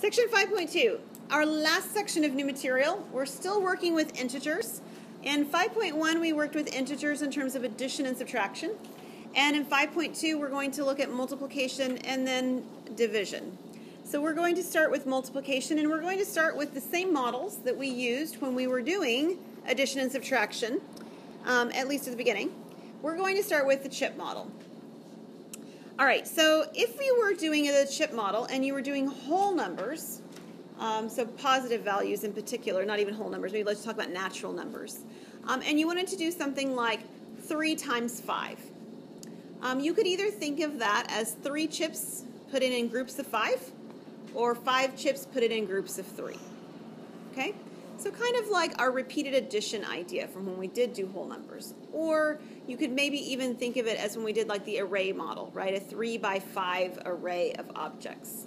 Section 5.2, our last section of new material. We're still working with integers. In 5.1, we worked with integers in terms of addition and subtraction. And in 5.2, we're going to look at multiplication and then division. So we're going to start with multiplication, and we're going to start with the same models that we used when we were doing addition and subtraction, um, at least at the beginning. We're going to start with the chip model. All right, so if we were doing a chip model and you were doing whole numbers, um, so positive values in particular, not even whole numbers, maybe let's talk about natural numbers, um, and you wanted to do something like 3 times 5. Um, you could either think of that as 3 chips put in in groups of 5, or 5 chips put in in groups of 3. Okay? So kind of like our repeated addition idea from when we did do whole numbers. Or you could maybe even think of it as when we did like the array model, right? A three by five array of objects.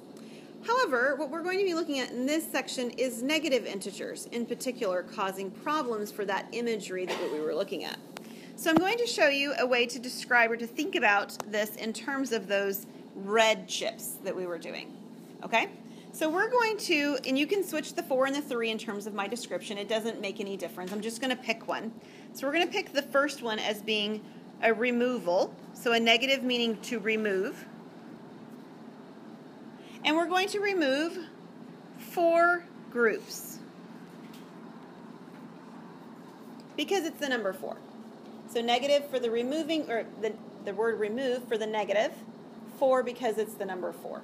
However, what we're going to be looking at in this section is negative integers, in particular causing problems for that imagery that we were looking at. So I'm going to show you a way to describe or to think about this in terms of those red chips that we were doing. Okay? So we're going to, and you can switch the 4 and the 3 in terms of my description. It doesn't make any difference. I'm just going to pick one. So we're going to pick the first one as being a removal. So a negative meaning to remove. And we're going to remove four groups. Because it's the number 4. So negative for the removing, or the, the word remove for the negative. 4 because it's the number 4.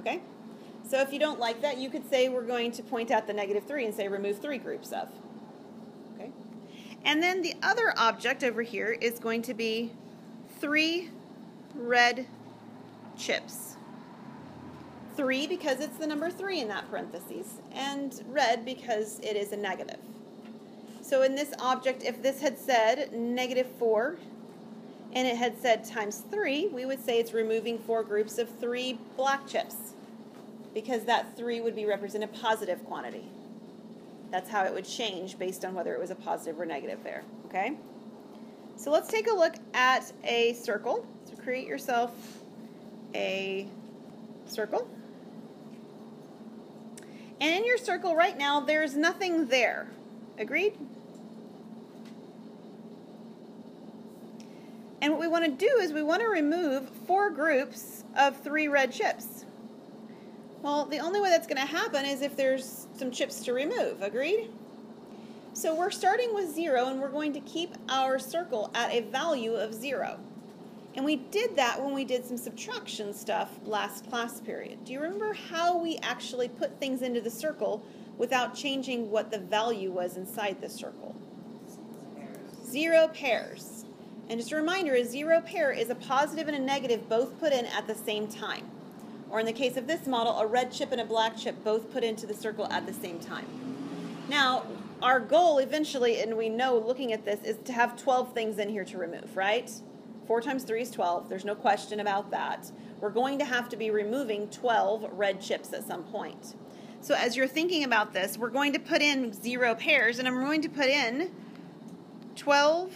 Okay? So if you don't like that, you could say we're going to point out the negative 3 and say remove three groups of. Okay? And then the other object over here is going to be three red chips. 3 because it's the number 3 in that parentheses, and red because it is a negative. So in this object, if this had said negative 4 and it had said times 3, we would say it's removing four groups of three black chips because that 3 would be represent a positive quantity. That's how it would change based on whether it was a positive or negative there, okay? So let's take a look at a circle. So create yourself a circle. And in your circle right now, there's nothing there. Agreed? And what we want to do is we want to remove four groups of three red chips. Well, the only way that's going to happen is if there's some chips to remove. Agreed? So we're starting with 0 and we're going to keep our circle at a value of 0. And we did that when we did some subtraction stuff last class period. Do you remember how we actually put things into the circle without changing what the value was inside the circle? Zero pairs. And just a reminder, a zero pair is a positive and a negative both put in at the same time. Or in the case of this model, a red chip and a black chip both put into the circle at the same time. Now, our goal eventually, and we know looking at this, is to have 12 things in here to remove, right? 4 times 3 is 12. There's no question about that. We're going to have to be removing 12 red chips at some point. So as you're thinking about this, we're going to put in zero pairs, and I'm going to put in 12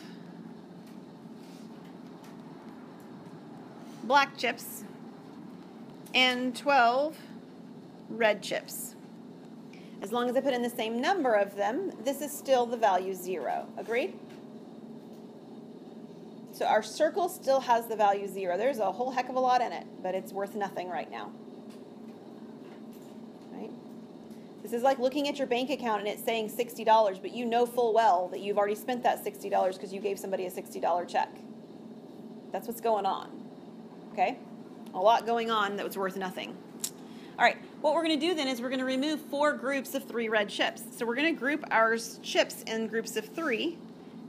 black chips and 12 red chips. As long as I put in the same number of them, this is still the value 0. Agreed? So our circle still has the value 0. There's a whole heck of a lot in it, but it's worth nothing right now. Right? This is like looking at your bank account and it's saying $60, but you know full well that you've already spent that $60 because you gave somebody a $60 check. That's what's going on. Okay? A lot going on that was worth nothing. All right, what we're going to do then is we're going to remove four groups of three red chips. So we're going to group our chips in groups of three,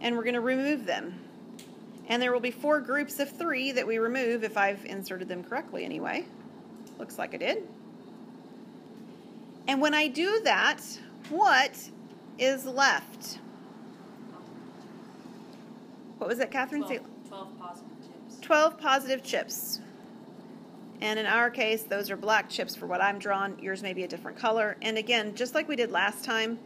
and we're going to remove them. And there will be four groups of three that we remove if I've inserted them correctly anyway. Looks like I did. And when I do that, what is left? What was that, Catherine? 12, 12 positive chips. 12 positive chips. And in our case, those are black chips for what I'm drawn. Yours may be a different color. And again, just like we did last time,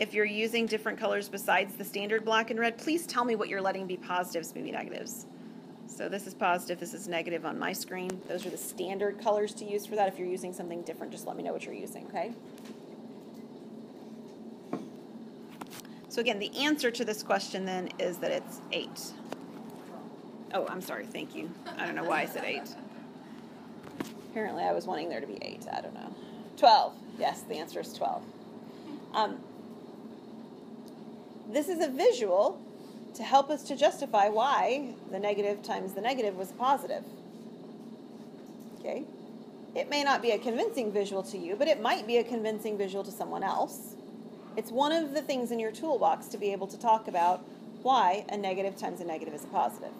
if you're using different colors besides the standard black and red, please tell me what you're letting be positives, maybe negatives. So this is positive, this is negative on my screen. Those are the standard colors to use for that. If you're using something different, just let me know what you're using, okay? So again, the answer to this question then is that it's 8. Oh, I'm sorry, thank you. I don't know why I said 8. Apparently I was wanting there to be 8, I don't know. 12, yes, the answer is 12. Um, this is a visual to help us to justify why the negative times the negative was positive. Okay? It may not be a convincing visual to you, but it might be a convincing visual to someone else. It's one of the things in your toolbox to be able to talk about why a negative times a negative is a positive.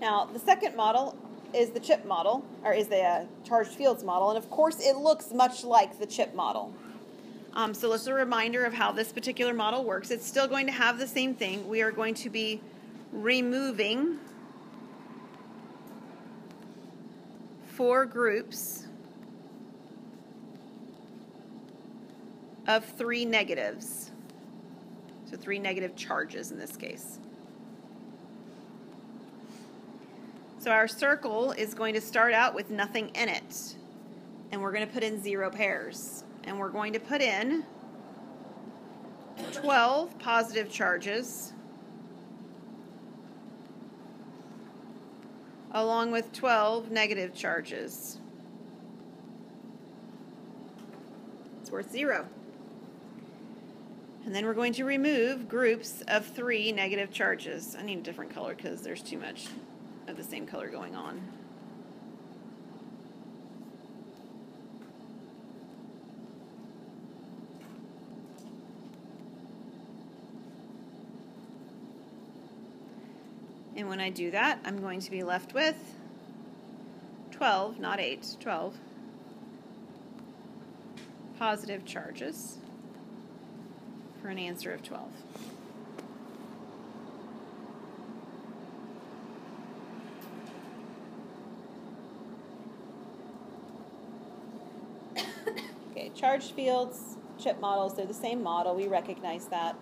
Now, the second model is the chip model, or is the uh, charged fields model, and of course it looks much like the chip model. Um, so let's a reminder of how this particular model works. It's still going to have the same thing. We are going to be removing four groups of three negatives. So three negative charges in this case. So our circle is going to start out with nothing in it. And we're going to put in zero pairs and we're going to put in 12 positive charges along with 12 negative charges. It's worth zero. And then we're going to remove groups of three negative charges. I need a different color because there's too much of the same color going on. And when I do that, I'm going to be left with 12, not 8, 12 positive charges for an answer of 12. okay, charged fields, chip models, they're the same model. We recognize that.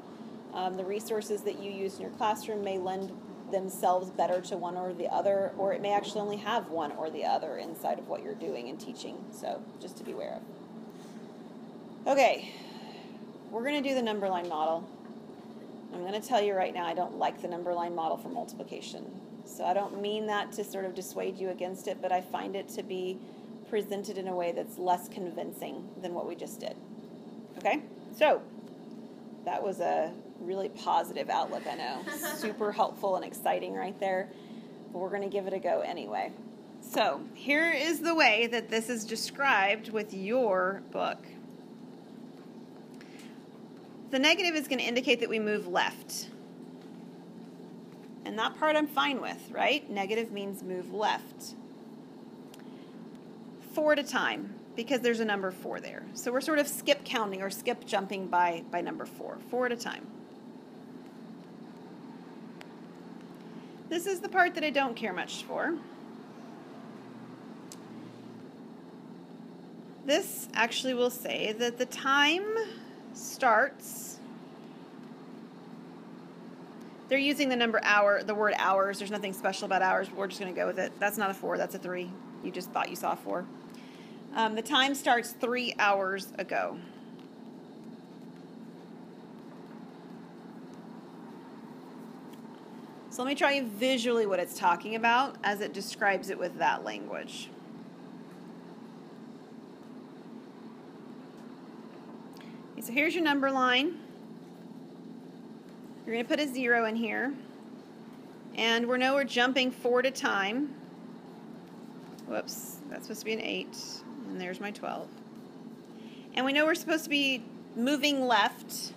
Um, the resources that you use in your classroom may lend themselves better to one or the other, or it may actually only have one or the other inside of what you're doing and teaching. So just to be aware of. Okay, we're going to do the number line model. I'm going to tell you right now, I don't like the number line model for multiplication. So I don't mean that to sort of dissuade you against it, but I find it to be presented in a way that's less convincing than what we just did. Okay? So that was a really positive outlook, I know. Super helpful and exciting right there. But we're going to give it a go anyway. So, here is the way that this is described with your book. The negative is going to indicate that we move left. And that part I'm fine with, right? Negative means move left. Four at a time because there's a number four there. So we're sort of skip counting or skip jumping by, by number four, four at a time. This is the part that I don't care much for. This actually will say that the time starts. They're using the number hour, the word hours. There's nothing special about hours. We're just going to go with it. That's not a four, that's a three. You just thought you saw a four. Um, the time starts three hours ago. So let me try you visually what it's talking about as it describes it with that language. Okay, so here's your number line. You're going to put a zero in here. And we know we're jumping four at a time. Whoops, that's supposed to be an eight. And there's my 12. And we know we're supposed to be moving left.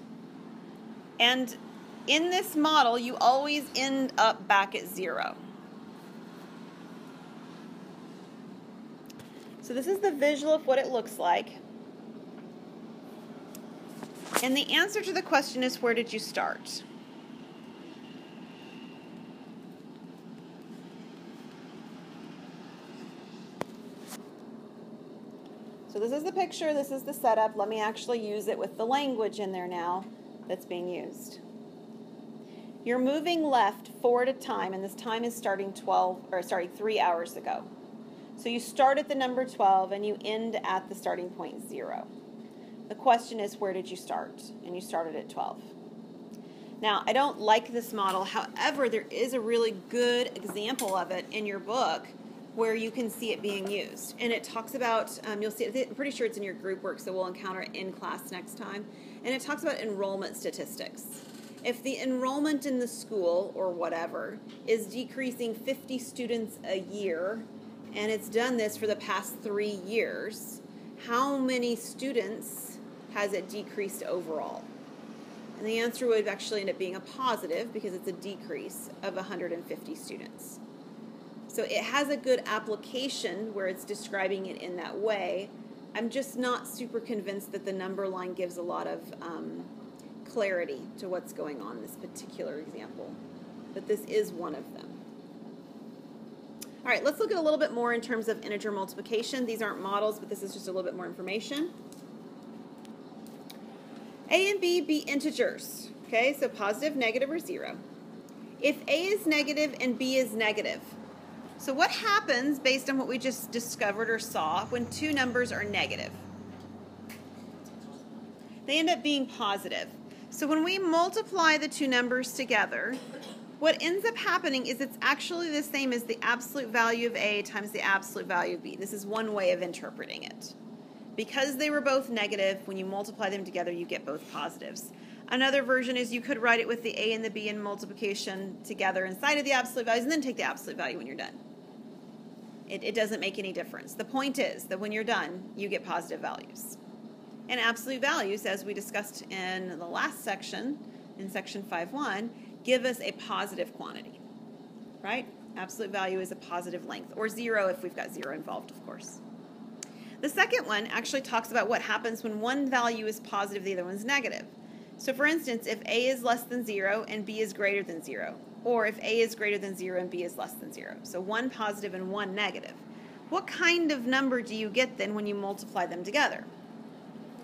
And in this model, you always end up back at zero. So this is the visual of what it looks like. And the answer to the question is where did you start? So this is the picture, this is the setup. Let me actually use it with the language in there now that's being used. You're moving left four at a time, and this time is starting 12, or sorry, three hours ago. So you start at the number 12 and you end at the starting point zero. The question is, where did you start? And you started at 12. Now, I don't like this model. However, there is a really good example of it in your book where you can see it being used. And it talks about, um, you'll see, I'm pretty sure it's in your group work, so we'll encounter it in class next time. And it talks about enrollment statistics. If the enrollment in the school or whatever is decreasing 50 students a year, and it's done this for the past three years, how many students has it decreased overall? And the answer would actually end up being a positive because it's a decrease of 150 students. So it has a good application where it's describing it in that way. I'm just not super convinced that the number line gives a lot of um, clarity to what's going on in this particular example. But this is one of them. All right, let's look at a little bit more in terms of integer multiplication. These aren't models, but this is just a little bit more information. A and B be integers. Okay, so positive, negative, or zero. If A is negative and B is negative, so what happens based on what we just discovered or saw when two numbers are negative? They end up being positive. So when we multiply the two numbers together, what ends up happening is it's actually the same as the absolute value of A times the absolute value of B. This is one way of interpreting it. Because they were both negative, when you multiply them together, you get both positives. Another version is you could write it with the A and the B in multiplication together inside of the absolute values and then take the absolute value when you're done. It, it doesn't make any difference. The point is that when you're done, you get positive values. And absolute values, as we discussed in the last section, in section 5.1, give us a positive quantity, right? Absolute value is a positive length, or zero if we've got zero involved, of course. The second one actually talks about what happens when one value is positive, the other one's negative. So for instance, if A is less than zero and B is greater than zero, or if A is greater than zero and B is less than zero. So one positive and one negative. What kind of number do you get then when you multiply them together?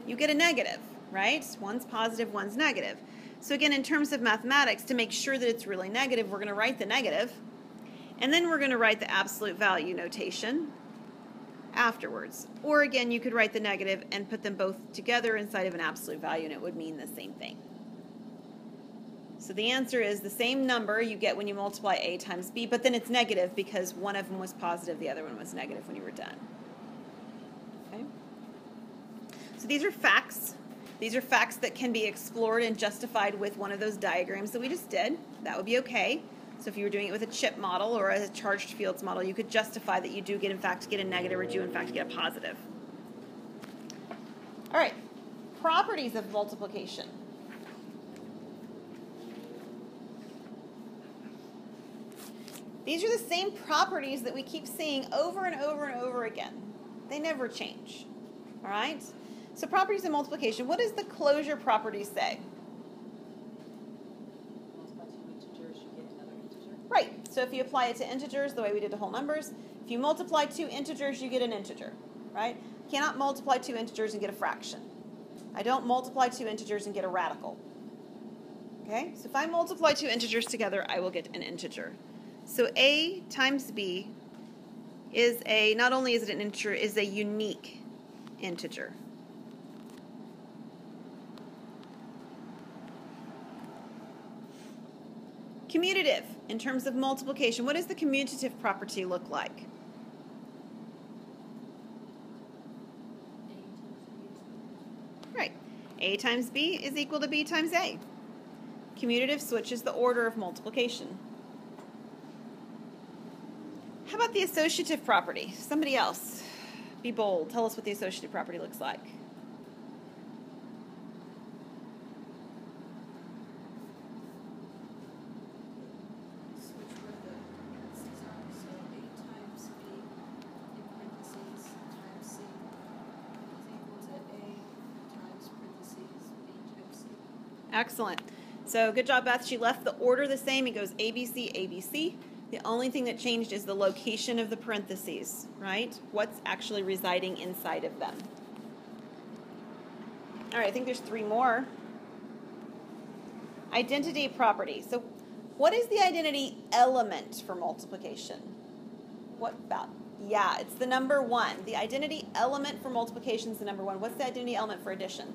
You get a negative, right? One's positive, one's negative. So again, in terms of mathematics, to make sure that it's really negative, we're going to write the negative, and then we're going to write the absolute value notation afterwards. Or again, you could write the negative and put them both together inside of an absolute value, and it would mean the same thing. So the answer is the same number you get when you multiply a times b, but then it's negative because one of them was positive, the other one was negative when you were done. Okay? So these are facts these are facts that can be explored and justified with one of those diagrams that we just did. That would be okay. So if you were doing it with a chip model or a charged fields model, you could justify that you do get in fact get a negative or do in fact get a positive. All right, properties of multiplication. These are the same properties that we keep seeing over and over and over again. They never change. All right? So properties of multiplication, what does the closure property say? Right. So if you apply it to integers, the way we did to whole numbers, if you multiply two integers, you get an integer, right? You cannot multiply two integers and get a fraction. I don't multiply two integers and get a radical. Okay? So if I multiply two integers together, I will get an integer. So a times b is a, not only is it an integer, is a unique integer. Commutative, in terms of multiplication, what does the commutative property look like? Right. A times B is equal to B times A. Commutative switches the order of multiplication. How about the associative property? Somebody else. Be bold. Tell us what the associative property looks like. Excellent. So good job, Beth. She left the order the same. It goes ABC, ABC. The only thing that changed is the location of the parentheses, right? What's actually residing inside of them. All right, I think there's three more. Identity property. So What is the identity element for multiplication? What about? Yeah, it's the number one. The identity element for multiplication is the number one. What's the identity element for addition?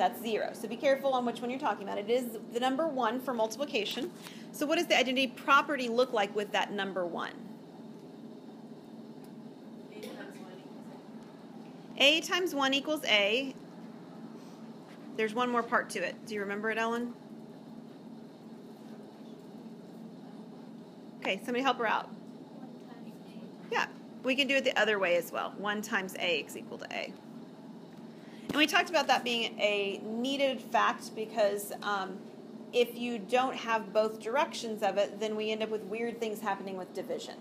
That's zero. So be careful on which one you're talking about. It is the number one for multiplication. So what does the identity property look like with that number one? A times 1 equals A. There's one more part to it. Do you remember it, Ellen? Okay, somebody help her out. Yeah, we can do it the other way as well. 1 times A is equal to A. And we talked about that being a needed fact because um, if you don't have both directions of it, then we end up with weird things happening with division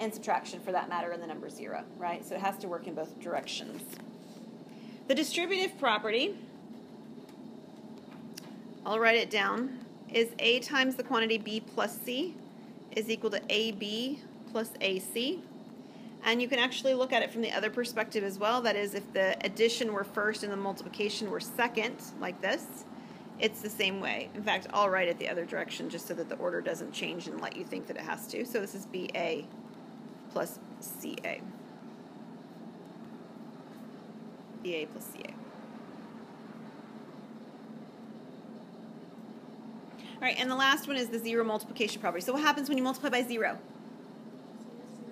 and subtraction for that matter in the number 0, right? So it has to work in both directions. The distributive property, I'll write it down, is A times the quantity B plus C is equal to AB plus AC. And you can actually look at it from the other perspective as well. That is, if the addition were first and the multiplication were second, like this, it's the same way. In fact, I'll write it the other direction just so that the order doesn't change and let you think that it has to. So this is BA plus CA. BA plus CA. All right, and the last one is the zero multiplication property. So what happens when you multiply by zero?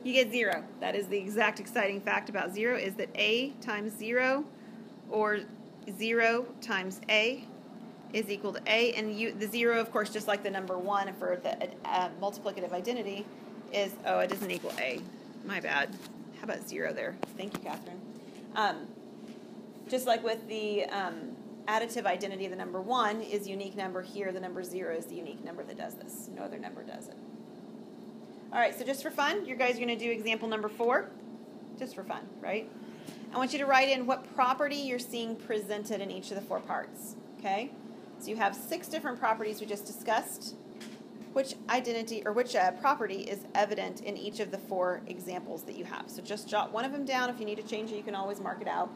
You get zero. That is the exact exciting fact about zero is that a times zero or zero times a is equal to a. And you, the zero, of course, just like the number one for the uh, multiplicative identity is, oh, it doesn't equal a. My bad. How about zero there? Thank you, Catherine. Um, just like with the um, additive identity the number 1 is unique number here. The number 0 is the unique number that does this. No other number does it. All right, so just for fun, you guys are going to do example number 4. Just for fun, right? I want you to write in what property you're seeing presented in each of the four parts. Okay? So you have six different properties we just discussed. Which identity or which uh, property is evident in each of the four examples that you have? So just jot one of them down. If you need to change it, you can always mark it out.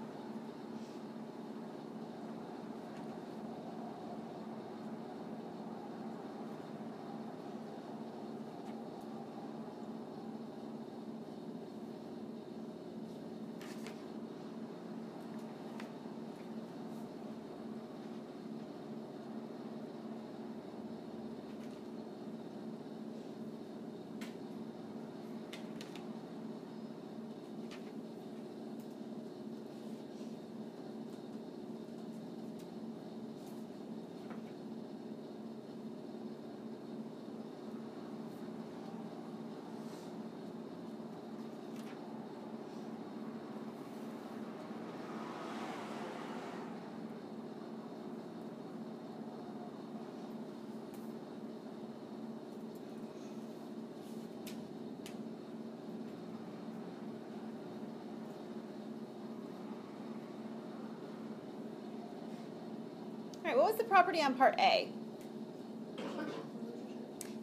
Right, what was the property on part A?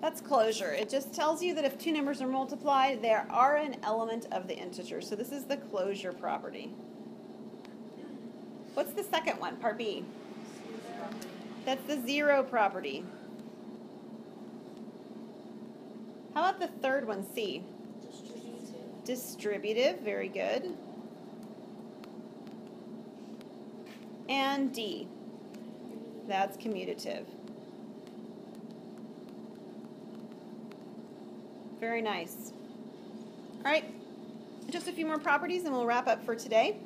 That's closure. It just tells you that if two numbers are multiplied, they are an element of the integer. So this is the closure property. What's the second one, part B? That's the zero property. How about the third one, C? Distributive. Distributive, very good. And D. That's commutative. Very nice. All right, just a few more properties and we'll wrap up for today.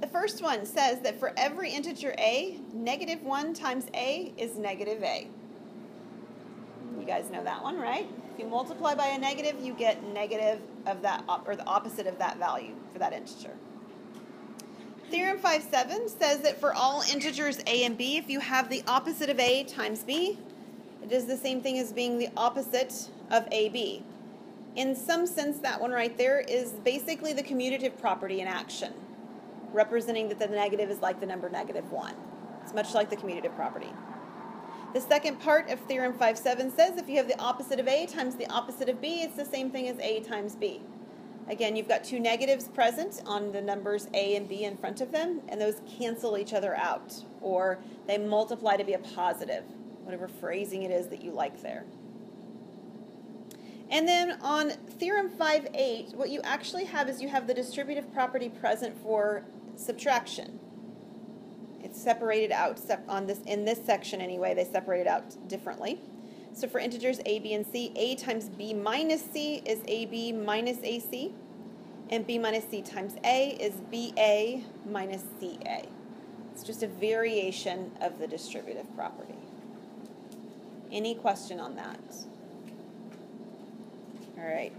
The first one says that for every integer a, negative 1 times a is negative a. You guys know that one, right? If you multiply by a negative, you get negative of that, or the opposite of that value for that integer. Theorem 5.7 says that for all integers a and b, if you have the opposite of a times b, it is the same thing as being the opposite of ab. In some sense, that one right there is basically the commutative property in action, representing that the negative is like the number negative 1. It's much like the commutative property. The second part of Theorem 5.7 says if you have the opposite of a times the opposite of b, it's the same thing as a times b. Again, you've got two negatives present on the numbers a and b in front of them, and those cancel each other out, or they multiply to be a positive whatever phrasing it is that you like there. And then on theorem 5.8, what you actually have is you have the distributive property present for subtraction. It's separated out on this in this section anyway. They separate it out differently. So for integers a, b, and c, a times b minus c is ab minus ac, and b minus c times a is ba minus ca. It's just a variation of the distributive property. Any question on that? All right.